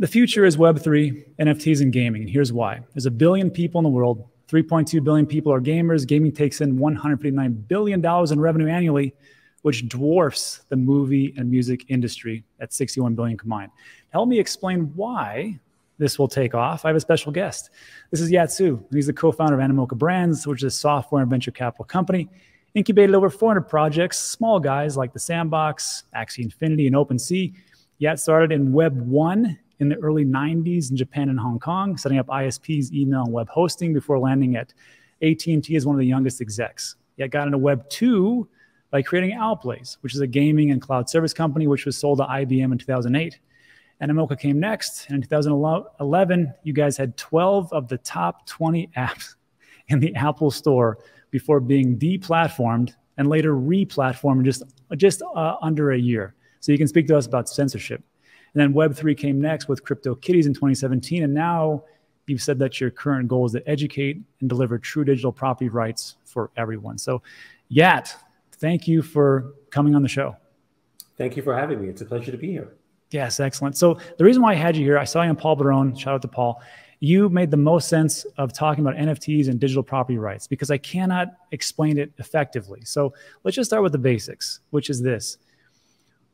the future is Web3, NFTs, and gaming. And here's why. There's a billion people in the world. 3.2 billion people are gamers. Gaming takes in $159 billion in revenue annually, which dwarfs the movie and music industry at 61 billion combined. Help me explain why this will take off. I have a special guest. This is Yat Siu. He's the co-founder of Animoca Brands, which is a software and venture capital company. Incubated over 400 projects, small guys like the Sandbox, Axie Infinity, and OpenSea. Yat started in Web 1 in the early 90s in Japan and Hong Kong, setting up ISPs, email, and web hosting before landing at AT&T as one of the youngest execs. Yat got into Web 2 by creating Outblaze, which is a gaming and cloud service company, which was sold to IBM in 2008. Animoca came next. And in 2011, you guys had 12 of the top 20 apps in the Apple Store before being deplatformed and later re-platformed just, just uh, under a year. So you can speak to us about censorship. And then Web3 came next with CryptoKitties in 2017. And now you've said that your current goal is to educate and deliver true digital property rights for everyone. So, Yat, thank you for coming on the show. Thank you for having me. It's a pleasure to be here. Yes, excellent. So the reason why I had you here, I saw you on Paul Barone. Shout out to Paul. You made the most sense of talking about NFTs and digital property rights because I cannot explain it effectively. So let's just start with the basics, which is this: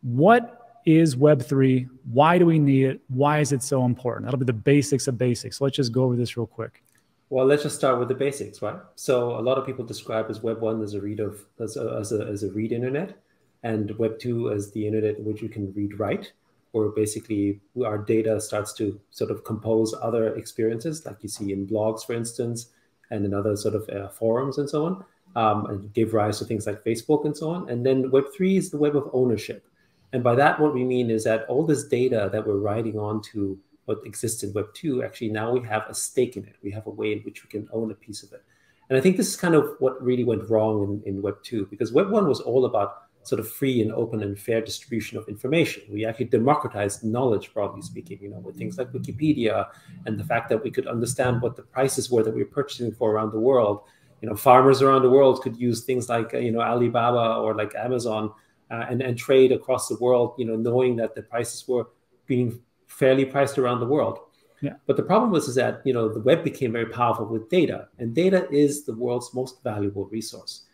What is Web3? Why do we need it? Why is it so important? That'll be the basics of basics. Let's just go over this real quick. Well, let's just start with the basics, right? So a lot of people describe as Web one as a read of as a, as a, as a read internet, and Web two as the internet in which you can read write where basically our data starts to sort of compose other experiences, like you see in blogs, for instance, and in other sort of uh, forums and so on, um, and give rise to things like Facebook and so on. And then Web3 is the web of ownership. And by that, what we mean is that all this data that we're writing onto what exists in Web2, actually now we have a stake in it. We have a way in which we can own a piece of it. And I think this is kind of what really went wrong in, in Web2, because Web1 was all about sort of free and open and fair distribution of information. We actually democratized knowledge, broadly speaking, you know, with things like Wikipedia and the fact that we could understand what the prices were that we were purchasing for around the world. You know, farmers around the world could use things like, uh, you know, Alibaba or like Amazon uh, and, and trade across the world, you know, knowing that the prices were being fairly priced around the world. Yeah. But the problem was is that, you know, the web became very powerful with data and data is the world's most valuable resource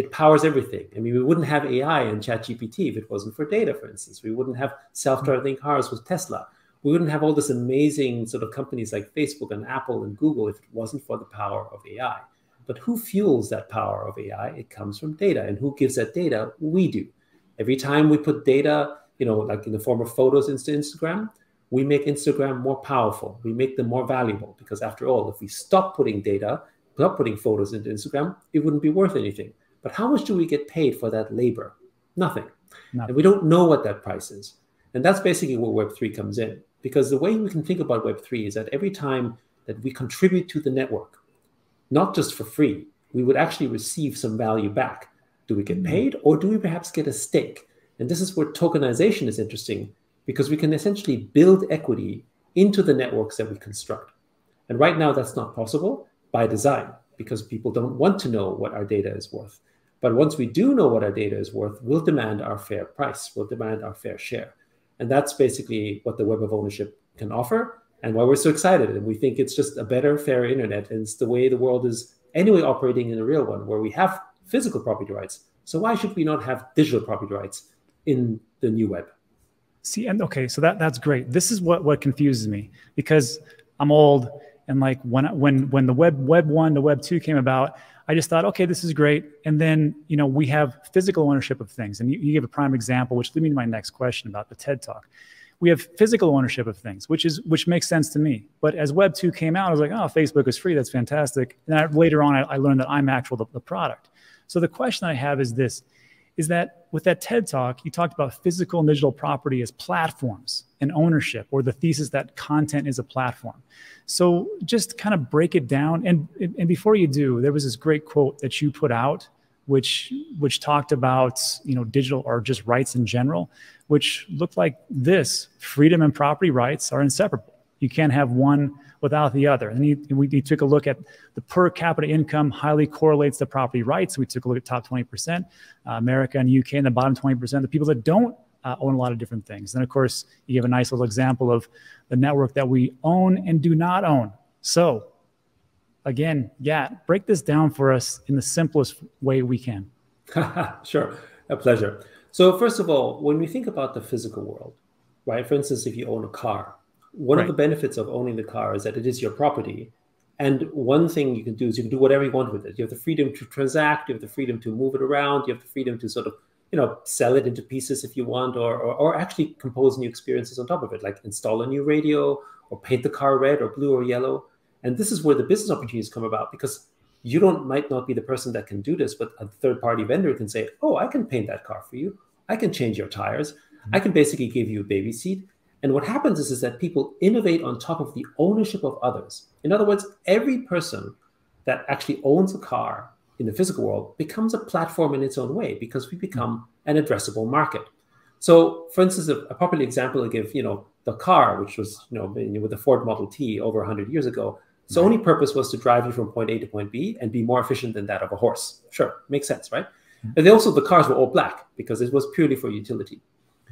it powers everything. I mean, we wouldn't have AI and ChatGPT if it wasn't for data, for instance. We wouldn't have self-driving cars with Tesla. We wouldn't have all this amazing sort of companies like Facebook and Apple and Google if it wasn't for the power of AI. But who fuels that power of AI? It comes from data. And who gives that data? We do. Every time we put data, you know, like in the form of photos into Instagram, we make Instagram more powerful. We make them more valuable because after all, if we stop putting data, stop putting photos into Instagram, it wouldn't be worth anything. But how much do we get paid for that labor? Nothing. Nothing. And we don't know what that price is. And that's basically where Web3 comes in. Because the way we can think about Web3 is that every time that we contribute to the network, not just for free, we would actually receive some value back. Do we get mm-hmm. paid or do we perhaps get a stake? And this is where tokenization is interesting because we can essentially build equity into the networks that we construct. And right now, that's not possible by design because people don't want to know what our data is worth. But once we do know what our data is worth, we'll demand our fair price, we'll demand our fair share. And that's basically what the web of ownership can offer and why we're so excited. And we think it's just a better, fair internet. And it's the way the world is anyway operating in a real one where we have physical property rights. So why should we not have digital property rights in the new web? See, and okay, so that that's great. This is what what confuses me because I'm old and like when when when the web web 1 to web 2 came about, I just thought, okay, this is great. And then, you know, we have physical ownership of things. And you, you gave a prime example, which leads me to my next question about the TED Talk. We have physical ownership of things, which is which makes sense to me. But as Web 2 came out, I was like, oh, Facebook is free. That's fantastic. And I, later on, I, I, learned that I'm actual the, the product. So the question I have is this is that with that TED talk, you talked about physical and digital property as platforms and ownership, or the thesis that content is a platform. So just kind of break it down. And, and before you do, there was this great quote that you put out, which which talked about you know digital or just rights in general, which looked like this: freedom and property rights are inseparable. You can't have one without the other. And he, we, he took a look at the per capita income highly correlates to property rights. We took a look at top 20%, uh, America and UK, and the bottom 20%, the people that don't uh, own a lot of different things. And of course, you give a nice little example of the network that we own and do not own. So, again, yeah, break this down for us in the simplest way we can. sure, a pleasure. So, first of all, when we think about the physical world, right? For instance, if you own a car, one right. of the benefits of owning the car is that it is your property. And one thing you can do is you can do whatever you want with it. You have the freedom to transact, you have the freedom to move it around, you have the freedom to sort of, you know, sell it into pieces if you want, or, or, or actually compose new experiences on top of it, like install a new radio or paint the car red or blue or yellow. And this is where the business opportunities come about because you don't might not be the person that can do this, but a third party vendor can say, "Oh, I can paint that car for you. I can change your tires. Mm-hmm. I can basically give you a baby seat." And what happens is, is that people innovate on top of the ownership of others. In other words, every person that actually owns a car in the physical world becomes a platform in its own way because we become an addressable market. So, for instance, a, a popular example I give, you know, the car, which was, you know, with the Ford Model T over 100 years ago, its only purpose was to drive you from point A to point B and be more efficient than that of a horse. Sure, makes sense, right? Mm-hmm. And they also the cars were all black because it was purely for utility.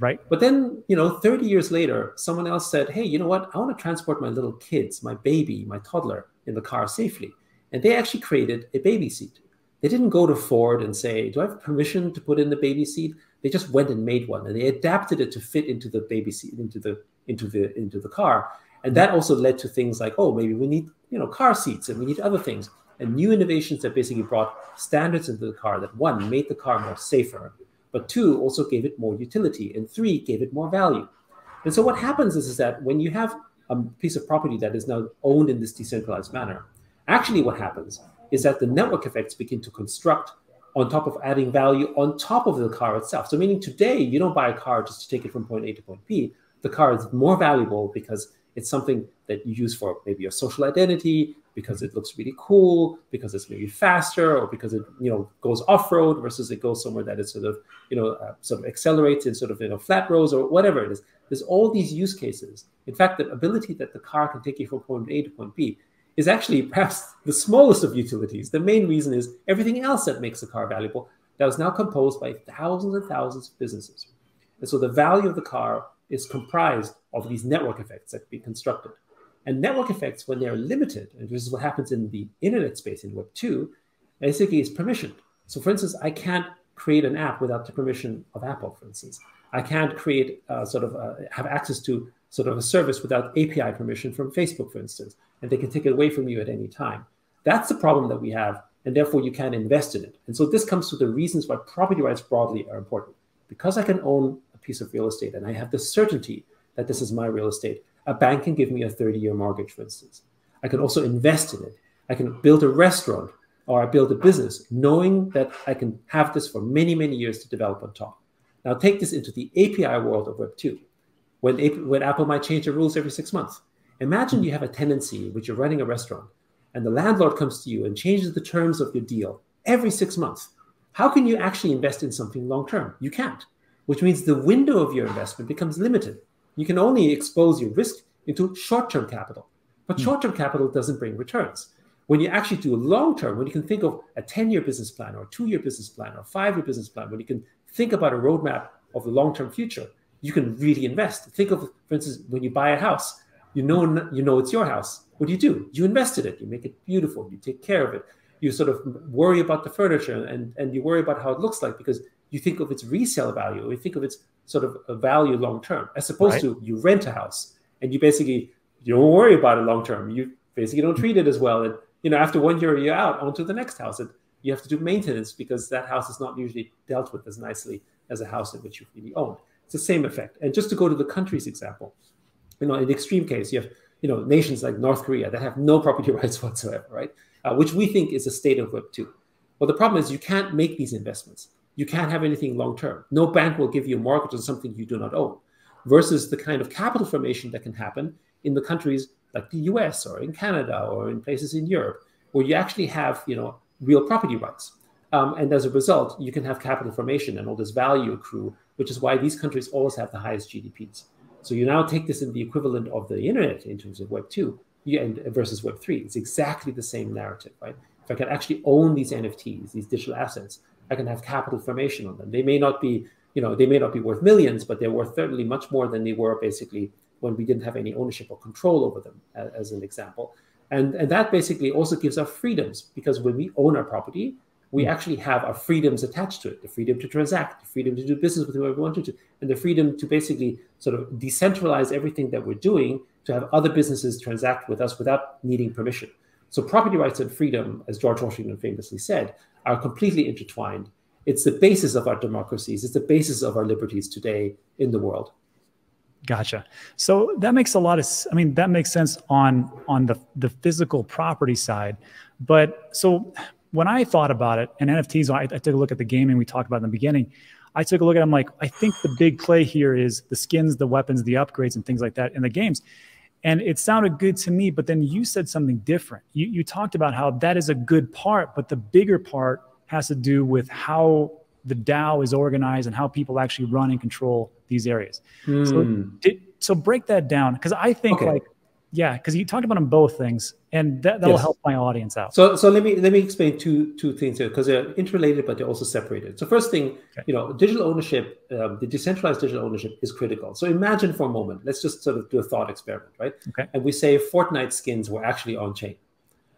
Right. But then, you know, 30 years later, someone else said, Hey, you know what? I want to transport my little kids, my baby, my toddler in the car safely. And they actually created a baby seat. They didn't go to Ford and say, Do I have permission to put in the baby seat? They just went and made one and they adapted it to fit into the baby seat, into the into the into the car. And that also led to things like, oh, maybe we need, you know, car seats and we need other things. And new innovations that basically brought standards into the car that one made the car more safer, but two also gave it more utility, and three gave it more value. And so what happens is, is that when you have a piece of property that is now owned in this decentralized manner, actually what happens is that the network effects begin to construct on top of adding value on top of the car itself. So meaning today you don't buy a car just to take it from point A to point B. The car is more valuable because it's something that you use for maybe your social identity because it looks really cool, because it's maybe faster, or because it you know goes off road versus it goes somewhere that is sort of you know uh, sort of accelerates in sort of you know flat roads or whatever it is. There's all these use cases. In fact, the ability that the car can take you from point A to point B is actually perhaps the smallest of utilities. The main reason is everything else that makes the car valuable that is now composed by thousands and thousands of businesses. And so the value of the car is comprised of these network effects that be constructed. And network effects, when they're limited, and this is what happens in the internet space in Web 2, basically is permissioned. So, for instance, I can't create an app without the permission of Apple, for instance. I can't create uh, sort of uh, have access to sort of a service without API permission from Facebook, for instance, and they can take it away from you at any time. That's the problem that we have, and therefore you can't invest in it. And so this comes to the reasons why property rights broadly are important. Because I can own a piece of real estate and I have the certainty that this is my real estate. A bank can give me a 30 year mortgage, for instance. I can also invest in it. I can build a restaurant or I build a business knowing that I can have this for many, many years to develop on top. Now, take this into the API world of Web 2, when, when Apple might change the rules every six months. Imagine you have a tenancy which you're running a restaurant and the landlord comes to you and changes the terms of your deal every six months. How can you actually invest in something long term? You can't, which means the window of your investment becomes limited you can only expose your risk into short-term capital. But mm. short-term capital doesn't bring returns. When you actually do a long-term, when you can think of a 10-year business plan or a two-year business plan or a five-year business plan, when you can think about a roadmap of the long-term future, you can really invest. Think of, for instance, when you buy a house, you know you know it's your house. What do you do? You invest in it. You make it beautiful. You take care of it. You sort of worry about the furniture and, and you worry about how it looks like because you think of its resale value, or you think of its sort of a value long term, as opposed right. to you rent a house and you basically you don't worry about it long term. You basically don't treat it as well, and you know after one year you're out onto the next house, and you have to do maintenance because that house is not usually dealt with as nicely as a house in which you really owned. It's the same effect. And just to go to the country's example, you know, in the extreme case, you have you know nations like North Korea that have no property rights whatsoever, right? Uh, which we think is a state of Web two. Well, the problem is you can't make these investments you can't have anything long term. No bank will give you a mortgage on something you do not own, versus the kind of capital formation that can happen in the countries like the US or in Canada or in places in Europe, where you actually have you know real property rights. Um, and as a result, you can have capital formation and all this value accrue, which is why these countries always have the highest GDPs. So you now take this in the equivalent of the internet in terms of Web 2 and versus Web 3. It's exactly the same narrative, right? If I can actually own these NFTs, these digital assets, I can have capital formation on them. They may not be, you know, they may not be worth millions, but they're worth certainly much more than they were basically when we didn't have any ownership or control over them, as, as an example. And, and that basically also gives us freedoms because when we own our property, we actually have our freedoms attached to it the freedom to transact, the freedom to do business with whoever we want to, and the freedom to basically sort of decentralize everything that we're doing to have other businesses transact with us without needing permission. So, property rights and freedom, as George Washington famously said, are completely intertwined. It's the basis of our democracies, it's the basis of our liberties today in the world. Gotcha. So that makes a lot of. I mean, that makes sense on on the the physical property side, but so when I thought about it, and NFTs, I, I took a look at the gaming we talked about in the beginning. I took a look at. I'm like, I think the big play here is the skins, the weapons, the upgrades, and things like that in the games. And it sounded good to me, but then you said something different. You, you talked about how that is a good part, but the bigger part has to do with how the DAO is organized and how people actually run and control these areas. Mm. So, hmm. did, so break that down because I think okay. like yeah, because you talked about them both things, and that that'll yes. help my audience out. So, so let me let me explain two two things here because they're interrelated, but they're also separated. So, first thing, okay. you know, digital ownership, um, the decentralized digital ownership is critical. So, imagine for a moment, let's just sort of do a thought experiment, right? Okay. And we say Fortnite skins were actually on chain.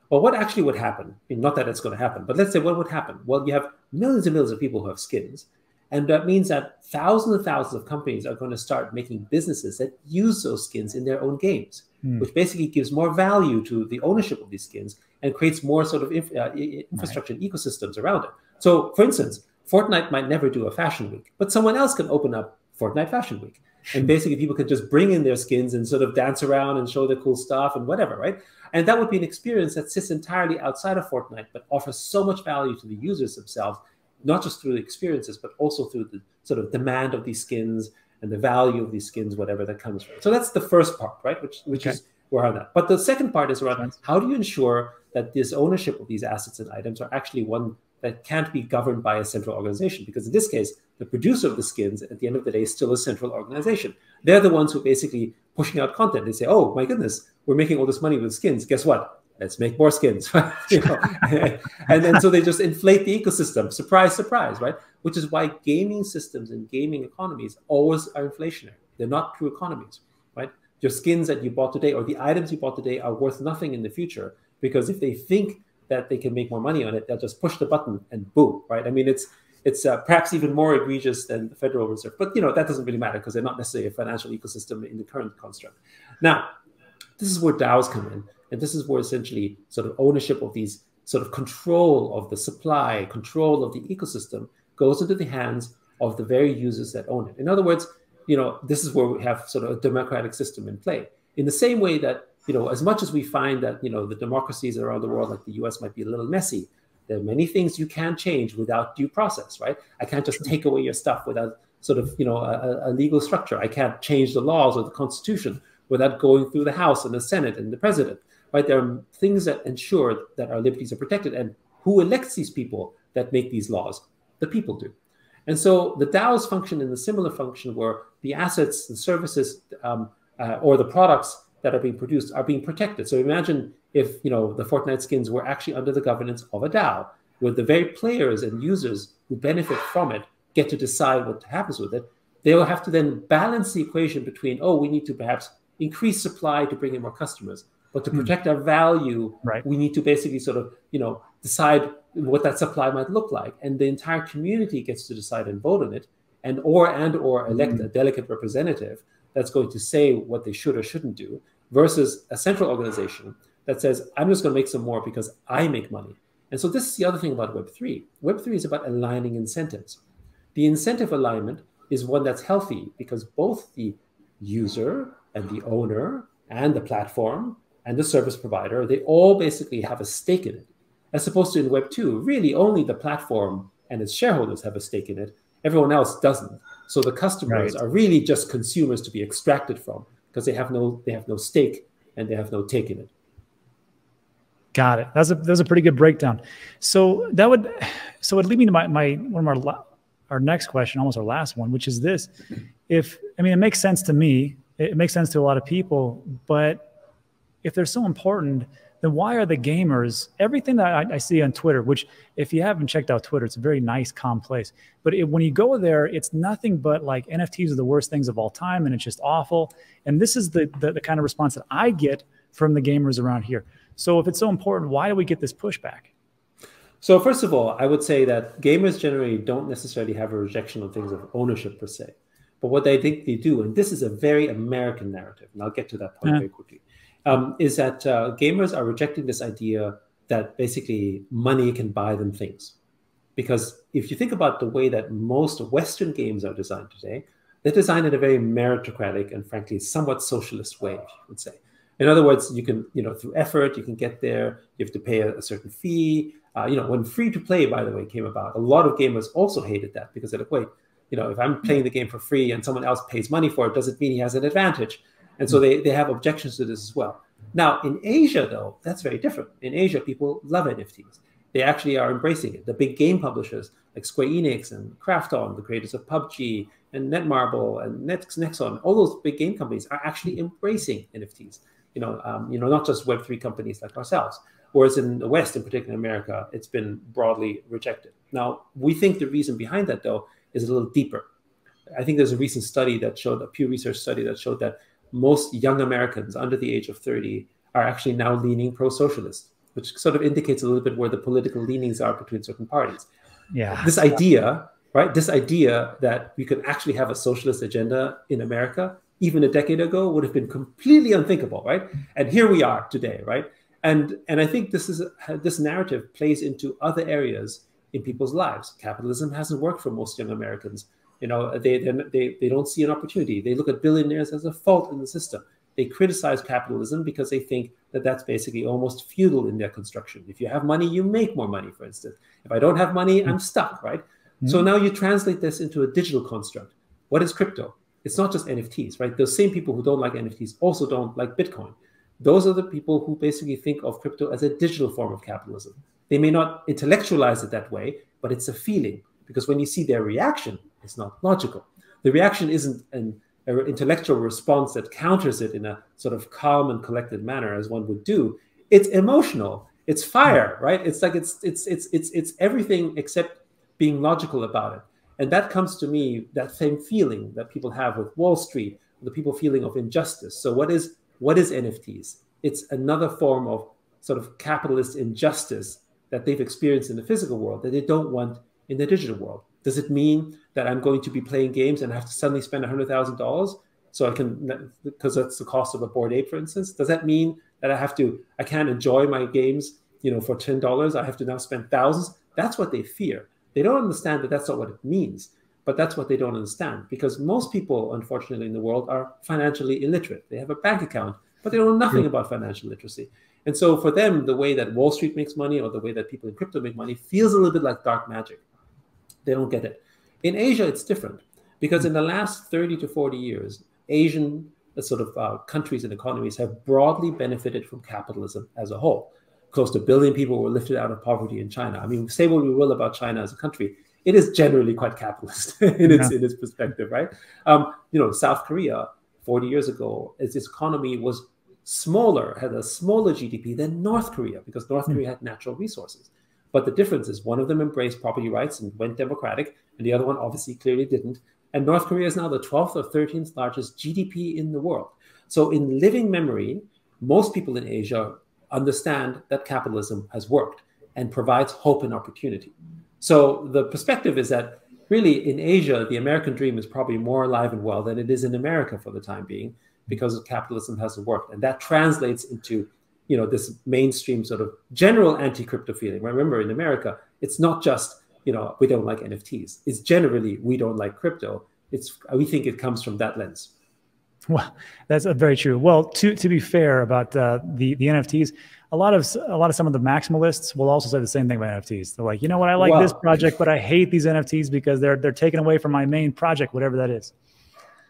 Well, what actually would happen? I mean, not that it's going to happen, but let's say what would happen? Well, you have millions and millions of people who have skins, and that means that thousands and thousands of companies are going to start making businesses that use those skins in their own games mm. which basically gives more value to the ownership of these skins and creates more sort of inf- uh, infrastructure right. and ecosystems around it. So, for instance, Fortnite might never do a fashion week, but someone else can open up Fortnite Fashion Week. And basically, people can just bring in their skins and sort of dance around and show their cool stuff and whatever, right? And that would be an experience that sits entirely outside of Fortnite, but offers so much value to the users themselves, not just through the experiences, but also through the sort of demand of these skins and the value of these skins, whatever that comes from. So that's the first part, right? Which which okay. is around that. But the second part is around how do you ensure that this ownership of these assets and items are actually one that can't be governed by a central organization? Because in this case, the producer of the skins at the end of the day is still a central organization. They're the ones who basically pushing out content. They say, "Oh my goodness, we're making all this money with skins. Guess what? Let's make more skins and then so they just inflate the ecosystem. Surprise surprise right? Which is why gaming systems and gaming economies always are inflationary. They're not true economies right? Your skins that you bought today or the items you bought today are worth nothing in the future because if they think that they can make more money on it they'll just push the button and boom right? I mean it's it's uh, perhaps even more egregious than the federal reserve but you know that doesn't really matter because they're not necessarily a financial ecosystem in the current construct. Now this is where daos come in and this is where essentially sort of ownership of these sort of control of the supply, control of the ecosystem goes into the hands of the very users that own it. In other words, you know, this is where we have sort of a democratic system in play. In the same way that, you know, as much as we find that, you know, the democracies around the world, like the US, might be a little messy, there are many things you can't change without due process, right? I can't just take away your stuff without sort of, you know, a, a legal structure. I can't change the laws or the constitution without going through the House and the Senate and the president right? There are things that ensure that our liberties are protected. And who elects these people that make these laws? The people do. And so the DAOs function in a similar function where the assets, the services, um, uh, or the products that are being produced are being protected. So imagine if you know the Fortnite skins were actually under the governance of a DAO, where the very players and users who benefit from it get to decide what happens with it. They will have to then balance the equation between, oh, we need to perhaps increase supply to bring in more customers, but to hmm. protect mm. our value, right. we need to basically sort of, you know, decide what that supply might look like. And the entire community gets to decide and vote on it and or and or elect mm. a delegate representative that's going to say what they should or shouldn't do versus a central organization that says, I'm just going to make some more because I make money. And so this is the other thing about Web3. Web3 is about aligning incentives. The incentive alignment is one that's healthy because both the user and the owner and the platform and the service provider, they all basically have a stake in it. As opposed to in Web 2, really only the platform and its shareholders have a stake in it. Everyone else doesn't. So the customers right. are really just consumers to be extracted from because they have no they have no stake and they have no take in it. Got it. That's a that's a pretty good breakdown. So that would so it lead me to my my one of our our next question, almost our last one, which is this: If I mean, it makes sense to me. It makes sense to a lot of people, but if they're so important, then why are the gamers everything that I, I, see on Twitter? Which, if you haven't checked out Twitter, it's a very nice, calm place. But it, when you go there, it's nothing but like NFTs are the worst things of all time, and it's just awful. And this is the, the, the kind of response that I get from the gamers around here. So if it's so important, why do we get this pushback? So first of all, I would say that gamers generally don't necessarily have a rejection of things of ownership per se. But what they think they do, and this is a very American narrative, and I'll get to that point yeah. very quickly um, is that uh, gamers are rejecting this idea that basically money can buy them things. Because if you think about the way that most Western games are designed today, they're designed in a very meritocratic and frankly somewhat socialist way, you would say. In other words, you can, you know, through effort, you can get there. You have to pay a, a certain fee. Uh, you know, when free to play, by the way, came about, a lot of gamers also hated that because they're like, wait, you know, if I'm playing the game for free and someone else pays money for it, does it mean he has an advantage? And so they, they have objections to this as well. Now, in Asia, though, that's very different. In Asia, people love NFTs. They actually are embracing it. The big game publishers like Square Enix and Krafton, the creators of PUBG and Netmarble and Nex- Nexon, all those big game companies are actually embracing NFTs. You know, um, you know, not just Web three companies like ourselves. Whereas in the West, in particular America, it's been broadly rejected. Now, we think the reason behind that, though, is a little deeper. I think there's a recent study that showed, a Pew Research study that showed that most young Americans under the age of 30 are actually now leaning pro socialist, which sort of indicates a little bit where the political leanings are between certain parties. Yeah. This idea, right? This idea that we could actually have a socialist agenda in America, even a decade ago, would have been completely unthinkable, right? And here we are today, right? And and I think this is this narrative plays into other areas in people's lives. Capitalism hasn't worked for most young Americans. You know, they, they, they don't see an opportunity. They look at billionaires as a fault in the system. They criticize capitalism because they think that that's basically almost feudal in their construction. If you have money, you make more money, for instance. If I don't have money, I'm stuck, right? Mm-hmm. So now you translate this into a digital construct. What is crypto? It's not just NFTs, right? Those same people who don't like NFTs also don't like Bitcoin. Those are the people who basically think of crypto as a digital form of capitalism. They may not intellectualize it that way, but it's a feeling because when you see their reaction, it's not logical. The reaction isn't an, intellectual response that counters it in a sort of calm and collected manner, as one would do. It's emotional. It's fire, hmm. right? It's like it's it's it's it's it's everything except being logical about it. And that comes to me that same feeling that people have with Wall Street, the people feeling of injustice. So what is what is NFTs? It's another form of sort of capitalist injustice that they've experienced in the physical world that they don't want in the digital world. Does it mean that I'm going to be playing games and I have to suddenly spend $100,000 so I can, because that's the cost of a Bored Ape, for instance? Does that mean that I have to, I can't enjoy my games, you know, for $10? I have to now spend thousands? That's what they fear. They don't understand that that's not what it means, but that's what they don't understand because most people, unfortunately, in the world are financially illiterate. They have a bank account, but they know nothing about financial literacy. And so for them, the way that Wall Street makes money or the way that people in crypto make money feels a little bit like dark magic. They don't get it. In Asia, it's different because in the last 30 to 40 years, Asian uh, sort of uh, countries and economies have broadly benefited from capitalism as a whole. Close to a billion people were lifted out of poverty in China. I mean, say what we will about China as a country, it is generally quite capitalist in its yeah. in its perspective, right? Um, you know, South Korea 40 years ago, its economy was smaller, had a smaller GDP than North Korea because North mm. Korea had natural resources. But the difference is one of them embraced property rights and went democratic, and the other one obviously clearly didn't. And North Korea is now the 12th or 13th largest GDP in the world. So, in living memory, most people in Asia understand that capitalism has worked and provides hope and opportunity. So, the perspective is that really in Asia, the American dream is probably more alive and well than it is in America for the time being because capitalism hasn't worked. And that translates into you know this mainstream sort of general anti-crypto feeling. Remember, in America, it's not just you know we don't like NFTs. It's generally we don't like crypto. It's we think it comes from that lens. Well, that's very true. Well, to to be fair about uh, the the NFTs, a lot of a lot of some of the maximalists will also say the same thing about NFTs. They're like, you know what, I like this project, but I hate these NFTs because they're they're taken away from my main project, whatever that is.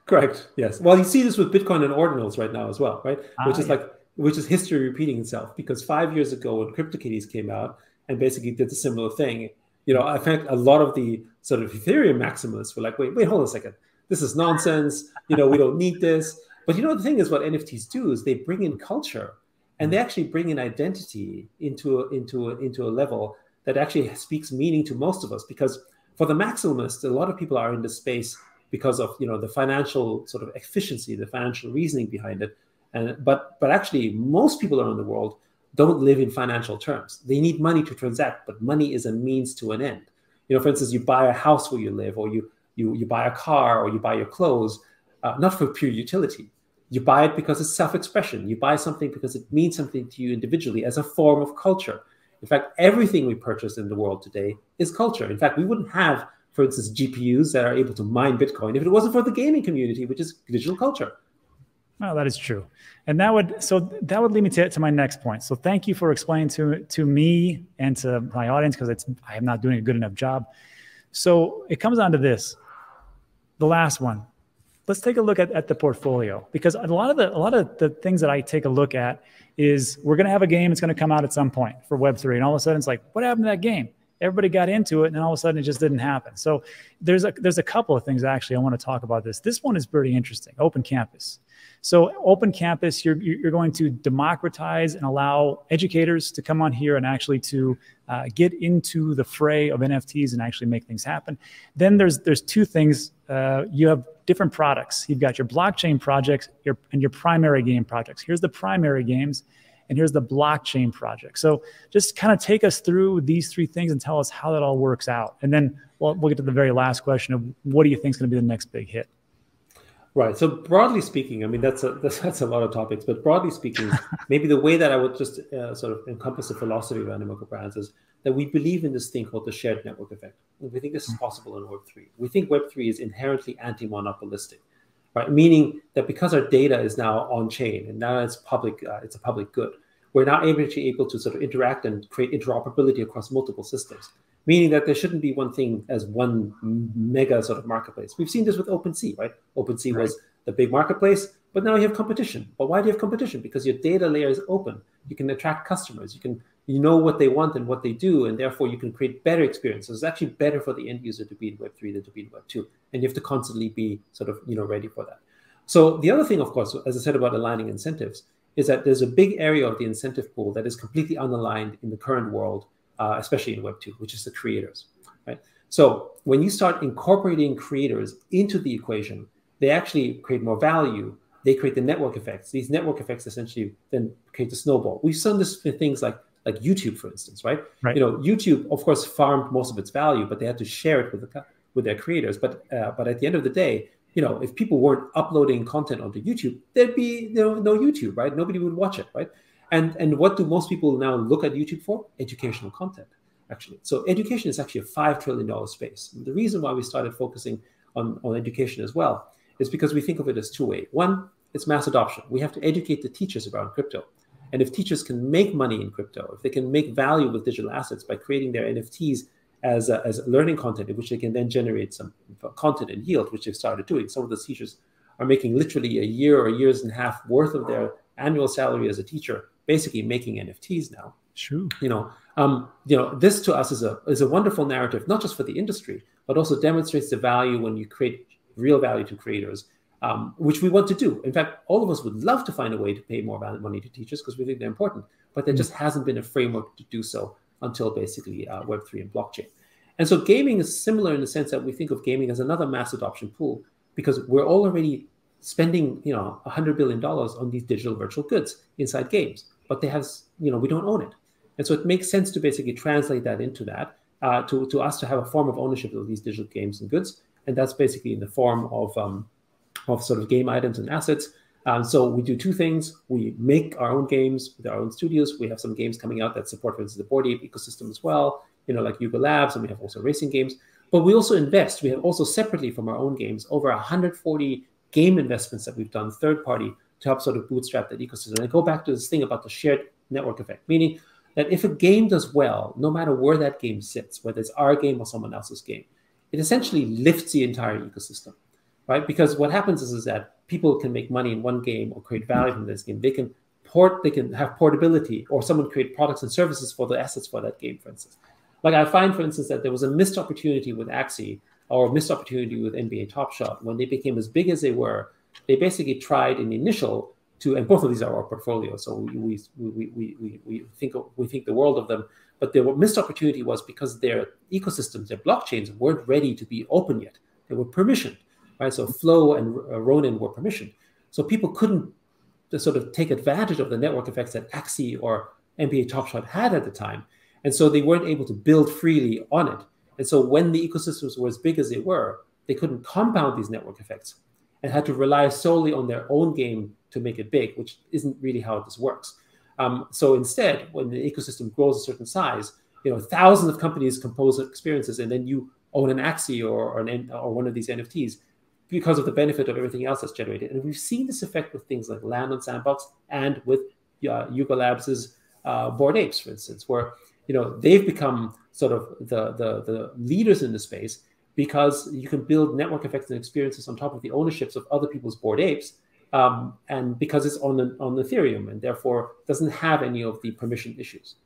Correct. Yes. Well, you see this with Bitcoin and ordinals right now as well, right? Which ah, is yeah. like which is history repeating itself. Because five years ago, when CryptoKitties came out and basically did a similar thing, you know, I think a lot of the sort of Ethereum maximalists were like, wait, wait, hold on a second. This is nonsense. You know, we don't need this. But you know, the thing is, what NFTs do is they bring in culture and they actually bring an identity into a, into a, into a level that actually speaks meaning to most of us because for the maximalists a lot of people are in this space because of you know the financial sort of efficiency the financial reasoning behind it and but but actually most people around the world don't live in financial terms they need money to transact but money is a means to an end you know for instance you buy a house where you live or you you, you buy a car or you buy your clothes uh, not for pure utility you buy it because it's self-expression. You buy something because it means something to you individually as a form of culture. In fact, everything we purchase in the world today is culture. In fact, we wouldn't have, for instance, GPUs that are able to mine Bitcoin if it wasn't for the gaming community, which is digital culture. Well, that is true, and that would so that would lead me to, to my next point. So, thank you for explaining to to me and to my audience because it's I am not doing a good enough job. So it comes down to this, the last one let's take a look at, at the portfolio because a lot of the a lot of the things that I take a look at is we're to have a game it's going to come out at some point for Web3, and all of a sudden it's like, what happened to that game? Everybody got into it, and all of a sudden it just didn't happen. So there's a there's a couple of things actually I want to talk about this. This one is pretty interesting. Open Campus. So open campus, you're, you're going to democratize and allow educators to come on here and actually to uh, get into the fray of NFTs and actually make things happen. Then there's there's two things. Uh, you have different products. You've got your blockchain projects your, and your primary game projects. Here's the primary games, and here's the blockchain project. So just kind of take us through these three things and tell us how that all works out. And then we'll, we'll get to the very last question of what do you think is going to be the next big hit? Right. So broadly speaking, I mean that's a that's, that's a lot of topics, but broadly speaking, maybe the way that I would just uh, sort of encompass the philosophy of Animoca Brands is that we believe in this thing called the shared network effect. We think this is possible in Web three. We think Web three is inherently anti-monopolistic, right? Meaning that because our data is now on chain and now it's public, uh, it's a public good. We're now able to able to sort of interact and create interoperability across multiple systems meaning that there shouldn't be one thing as one mega sort of marketplace. We've seen this with OpenSea, right? OpenSea right. was the big marketplace, but now you have competition. But why do you have competition? Because your data layer is open. You can attract customers. You can you know what they want and what they do, and therefore you can create better experiences. It's actually better for the end user to be in Web three than to be in Web two, and you have to constantly be sort of you know ready for that. So the other thing, of course, as I said about aligning incentives, is that there's a big area of the incentive pool that is completely unaligned in the current world uh, especially in Web 2, which is the creators, right? So when you start incorporating creators into the equation, they actually create more value. They create the network effects. These network effects essentially then create the snowball. We've seen this for things like like YouTube, for instance, right? right? You know, YouTube, of course, farmed most of its value, but they had to share it with the with their creators. But uh, but at the end of the day, you know, if people weren't uploading content onto YouTube, there'd be no, no YouTube, right? Nobody would watch it, right? And and what do most people now look at YouTube for? Educational content, actually. So education is actually a five trillion dollar space. And the reason why we started focusing on, on education as well is because we think of it as two way. One, it's mass adoption. We have to educate the teachers around crypto. And if teachers can make money in crypto, if they can make value with digital assets by creating their NFTs as, as learning content, in which they can then generate some content and yield, which they've started doing. Some of the teachers are making literally a year or years and a half worth of their annual salary as a teacher basically making NFTs now. Sure. You know, um, you know, this to us is a is a wonderful narrative, not just for the industry, but also demonstrates the value when you create real value to creators, um, which we want to do. In fact, all of us would love to find a way to pay more money to teachers because we think they're important, but there mm just hasn't been a framework to do so until basically uh, Web three and blockchain. And so gaming is similar in the sense that we think of gaming as another mass adoption pool because we're already spending, you know, $100 billion on these digital virtual goods inside games but they have, you know, we don't own it. And so it makes sense to basically translate that into that, uh, to, to us to have a form of ownership of these digital games and goods. And that's basically in the form of, um, of sort of game items and assets. Um, so we do two things. We make our own games with our own studios. We have some games coming out that support, for instance, the Bored Ape ecosystem as well, you know, like Yuga Labs, and we have also racing games. But we also invest. We have also separately from our own games over 140 game investments that we've done third party to help sort of bootstrap that ecosystem. And I go back to this thing about the shared network effect, meaning that if a game does well, no matter where that game sits, whether it's our game or someone else's game, it essentially lifts the entire ecosystem, right? Because what happens is, is that people can make money in one game or create value from this game. They can port, they can have portability, or someone create products and services for the assets for that game, for instance. Like I find, for instance, that there was a missed opportunity with Axie or a missed opportunity with NBA Top Shot when they became as big as they were they basically tried in the initial to, and both of these are our portfolio. So we we, we, we, we, think we think the world of them. But the missed opportunity was because their ecosystems, their blockchains weren't ready to be open yet. They were permissioned, right? So Flow and uh, Ronin were permissioned. So people couldn't sort of take advantage of the network effects that Axie or NBA Top Shot had at the time. And so they weren't able to build freely on it. And so when the ecosystems were as big as they were, they couldn't compound these network effects and had to rely solely on their own game to make it big, which isn't really how this works. Um, so instead, when the ecosystem grows a certain size, you know, thousands of companies compose experiences, and then you own an Axie or, or, an, or one of these NFTs because of the benefit of everything else that's generated. And we've seen this effect with things like Land on Sandbox and with uh, Yuga Labs's uh, Bored Apes, for instance, where you know they've become sort of the, the the leaders in the space because you can build network effects and experiences on top of the ownerships of other people's Bored Apes um, and because it's on the, on Ethereum and therefore doesn't have any of the permission issues.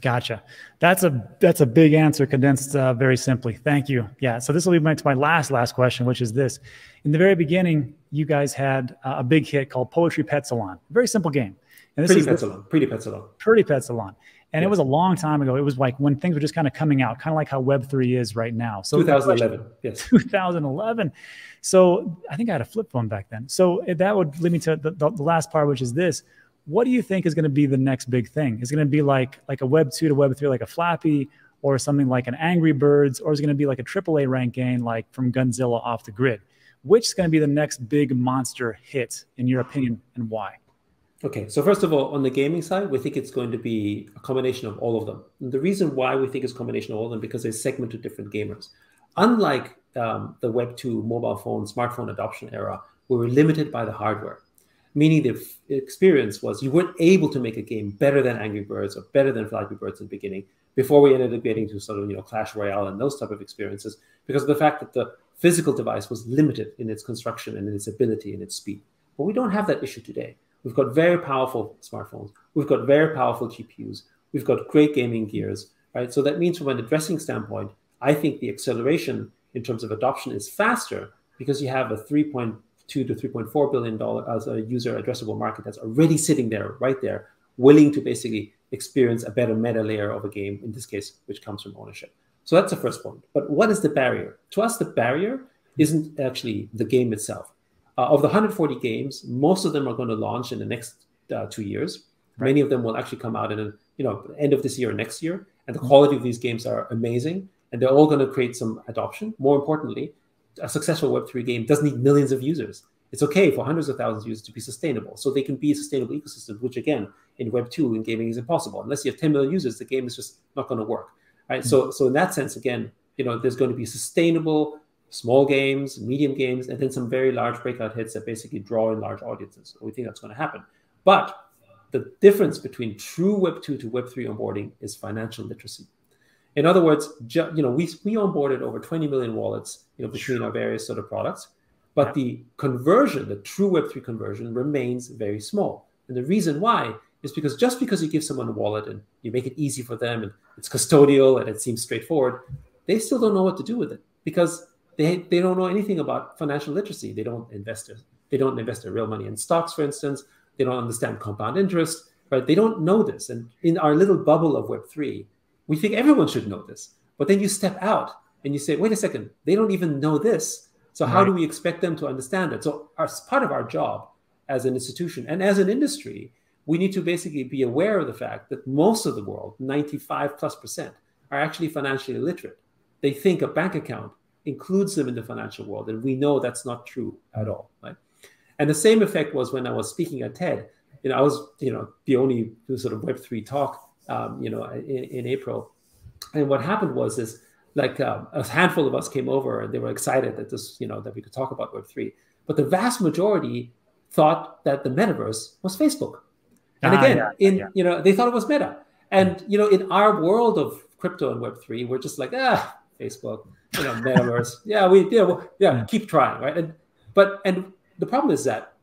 Gotcha. That's a that's a big answer condensed uh, very simply. Thank you. Yeah. So this will lead me to my last last question, which is this: In the very beginning, you guys had a big hit called Pretty Pet Salon. Very simple game. And this Pretty Pet Salon. Pretty Pet Salon. Pretty Pet Salon. And yes. it was a long time ago. It was like when things were just kind of coming out, kind of like how Web3 is right now. So 2011. Yes. 2011. So I think I had a flip phone back then. So that would lead me to the, the, the last part, which is this. What do you think is going to be the next big thing? Is it going to be like like a Web 2 to Web 3, like a Flappy, or something like an Angry Birds, or is it going to be like a AAA rank game like from Gunzilla off the grid? Which is going to be the next big monster hit, in your opinion, and why? Okay, so first of all, on the gaming side, we think it's going to be a combination of all of them. And the reason why we think it's a combination of all of them because they segment to different gamers. Unlike um, the Web 2 mobile phone, smartphone adoption era, we were limited by the hardware, meaning the experience was you weren't able to make a game better than Angry Birds or better than Flappy Birds in the beginning before we ended up getting to sort of you know Clash Royale and those type of experiences because of the fact that the physical device was limited in its construction and in its ability and its speed. But we don't have that issue today. We've got very powerful smartphones. We've got very powerful GPUs. We've got great gaming gears, right? So that means from an addressing standpoint, I think the acceleration in terms of adoption is faster because you have a 3.2 to 3.4 billion dollar as a user addressable market that's already sitting there, right there, willing to basically experience a better meta layer of a game, in this case, which comes from ownership. So that's the first point. But what is the barrier? To us, the barrier isn't actually the game itself. Uh, of the 140 games, most of them are going to launch in the next uh, two years. Right. Many of them will actually come out in a, you know end of this year or next year, and the quality of these games are amazing, and they're all going to create some adoption. More importantly, a successful Web3 game doesn't need millions of users. It's okay for hundreds of thousands of users to be sustainable. So they can be a sustainable ecosystem, which again, in Web2 in gaming is impossible. Unless you have 10 million users, the game is just not going to work. Right. Mm-hmm. So so in that sense, again, you know, there's going to be sustainable small games, medium games, and then some very large breakout hits that basically draw in large audiences. We think that's going to happen. But the difference between true Web 2 to Web 3 onboarding is financial literacy. In other words, ju- you know, we, we onboarded over 20 million wallets, you know, between our various sort of products, but yeah. the conversion, the true Web 3 conversion remains very small. And the reason why is because just because you give someone a wallet and you make it easy for them and it's custodial and it seems straightforward, they still don't know what to do with it because they, they don't know anything about financial literacy. They don't invest they don't invest their real money in stocks, for instance. They don't understand compound interest, right? They don't know this. And in our little bubble of Web3, we think everyone should know this. But then you step out and you say, wait a second, they don't even know this. So how right. do we expect them to understand it? So as part of our job as an institution and as an industry, we need to basically be aware of the fact that most of the world, 95 plus percent, are actually financially illiterate. They think a bank account includes them in the financial world. And we know that's not true at all, right? And the same effect was when I was speaking at TED. You know, I was, you know, the only sort of Web3 talk, um, you know, in, in, April. And what happened was is like um, a handful of us came over and they were excited that this, you know, that we could talk about Web3. But the vast majority thought that the metaverse was Facebook. And ah, again, yeah, in yeah. you know, they thought it was Meta. And you know, in our world of crypto and Web3, we're just like, ah, Facebook you know, metaverse. yeah, we yeah, well, yeah, keep trying, right? And but and the problem is that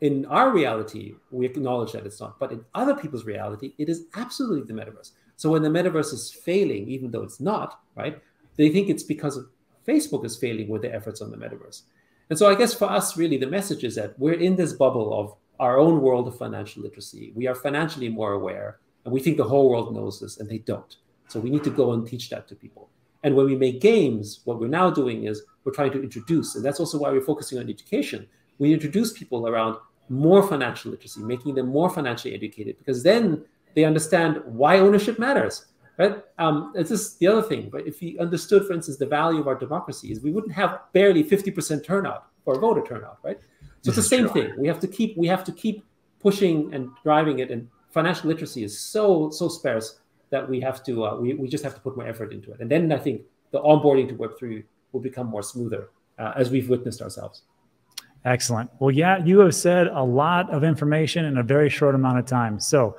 in our reality, we acknowledge that it's not, but in other people's reality, it is absolutely the metaverse. So when the metaverse is failing, even though it's not, right? They think it's because of Facebook is failing with their efforts on the metaverse. And so I guess for us, really, the message is that we're in this bubble of our own world of financial literacy. We are financially more aware, and we think the whole world knows this, and they don't. So we need to go and teach that to people. And when we make games, what we're now doing is we're trying to introduce, and that's also why we're focusing on education. We introduce people around more financial literacy, making them more financially educated, because then they understand why ownership matters. Right? Um, it's just the other thing. But if we understood, for instance, the value of our democracy is we wouldn't have barely 50% turnout or voter turnout, right? So it's the same thing. We have to keep we have to keep pushing and driving it. And financial literacy is so so sparse that we have to uh, we, we just have to put more effort into it. And then I think the onboarding to Web three will become more smoother uh, as we've witnessed ourselves. Excellent. Well, yeah, you have said a lot of information in a very short amount of time. So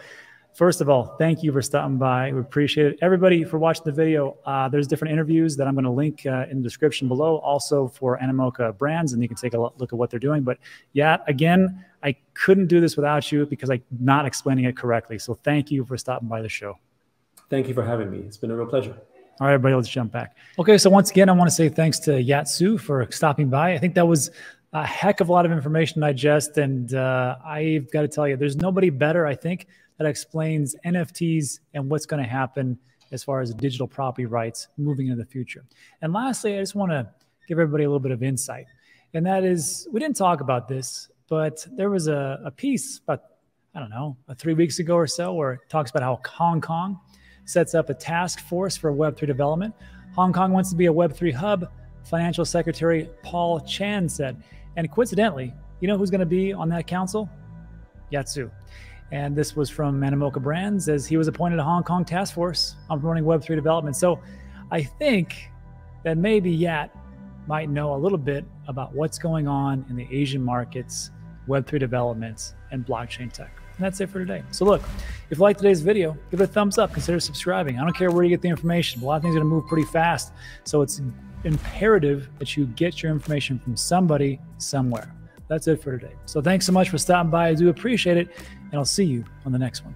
First of all, thank you for stopping by. We appreciate it. Everybody for watching the video. Uh, there's different interviews that I'm going to link uh, in the description below, also for Animoca brands, and you can take a look at what they're doing. But yeah, again, I couldn't do this without you because I'm not explaining it correctly. So thank you for stopping by the show. Thank you for having me. It's been a real pleasure. All right, everybody, let's jump back. Okay, so once again, I want to say thanks to Yat Siu for stopping by. I think that was a heck of a lot of information to digest, and uh, I've got to tell you, there's nobody better, I think, that explains NFTs and what's going to happen as far as digital property rights moving into the future. And lastly, I just want to give everybody a little bit of insight. And that is, we didn't talk about this, but there was a, a piece about, I don't know, three weeks ago or so, where it talks about how Hong Kong sets up a task force for Web3 development. Hong Kong wants to be a Web3 hub, Financial Secretary Paul Chan said. And coincidentally, you know who's going to be on that council? Yat Siu. And this was from Animoca Brands as he was appointed a Hong Kong task force on promoting Web3 development. So I think that maybe Yat might know a little bit about what's going on in the Asian markets, Web3 developments, and blockchain tech. And that's it for today. So look, if you like today's video, give it a thumbs up, consider subscribing. I don't care where you get the information. A lot of things are gonna move pretty fast. So it's imperative that you get your information from somebody somewhere that's it for today. So thanks so much for stopping by. I do appreciate it, and I'll see you on the next one.